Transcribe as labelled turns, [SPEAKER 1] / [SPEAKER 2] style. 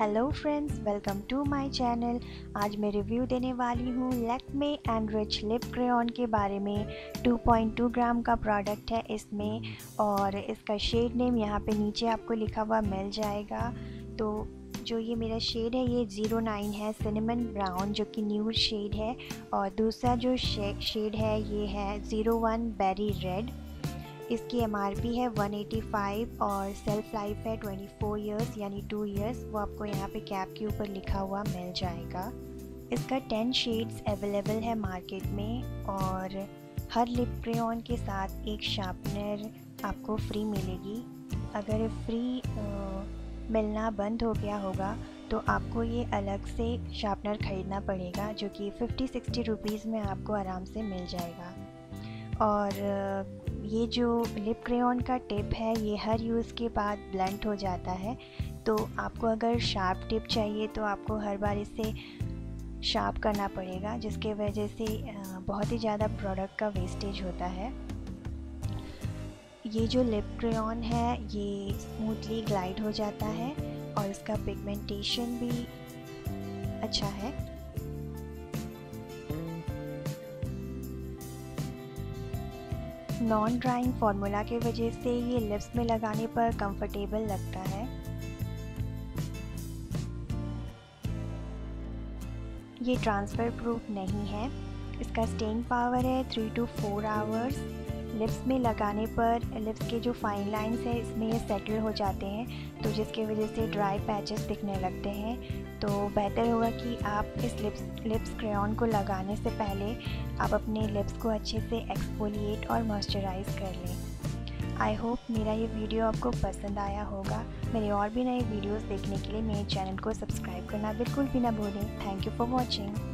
[SPEAKER 1] Hello friends welcome to my channel आज मैं review देने वाली हूँ Lakme enrich lip crayon के बारे में। 2.2 ग्राम का प्रोडक्ट है इसमें और इसका शेड नेम यहाँ पे नीचे आपको लिखा हुआ मिल जाएगा। तो जो ये मेरा शेड है, ये ज़ीरो नाइन है सिनेमन ब्राउन जो कि न्यू शेड है। और दूसरा जो शेड है, ये है ज़ीरो वन बेरी रेड इसकी एमआरपी है 185 और सेल्फ लाइफ है 24 इयर्स यानी 2 इयर्स वो आपको यहाँ पे कैप के ऊपर लिखा हुआ मिल जाएगा। इसका 10 शेड्स अवेलेबल है मार्केट में और हर लिप क्रेन के साथ एक शार्पनर आपको फ्री मिलेगी। अगर फ्री आ, मिलना बंद हो गया होगा तो आपको ये अलग से शार्पनर ख़रीदना पड़ेगा जो कि 50-60 रुपीज़ में आपको आराम से मिल जाएगा। और ये जो लिप क्रेन का टिप है, ये हर यूज़ के बाद ब्लंट हो जाता है। तो आपको अगर शार्प टिप चाहिए तो आपको हर बार इसे शार्प करना पड़ेगा, जिसके वजह से बहुत ही ज़्यादा प्रोडक्ट का वेस्टेज होता है। ये जो लिप क्रेन है, ये स्मूथली ग्लाइड हो जाता है और इसका पिगमेंटेशन भी अच्छा है। नॉन ड्राइंग फार्मूला के वजह से ये लिप्स में लगाने पर कंफर्टेबल लगता है। ये ट्रांसफ़र प्रूफ नहीं है। इसका स्टेइंग पावर है three two four hours lips में लगाने पर लिप्स के जो फाइन लाइंस है, इसमें ये सेटल हो जाते हैं तो जिसकी वजह से ड्राई पैचेस दिखने लगते हैं। तो बेहतर होगा कि आप इस लिप्स लिप्स क्रेन को लगाने से पहले आप अपने लिप्स को अच्छे से एक्सपोलिएट और मॉइस्चराइज कर लें। आई होप मेरा ये वीडियो आपको पसंद आया होगा। मेरे और भी नए वीडियोस देखने के लिए मेरे चैनल को सब्सक्राइब करना बिल्कुल भी ना भूलें। Thank you for watching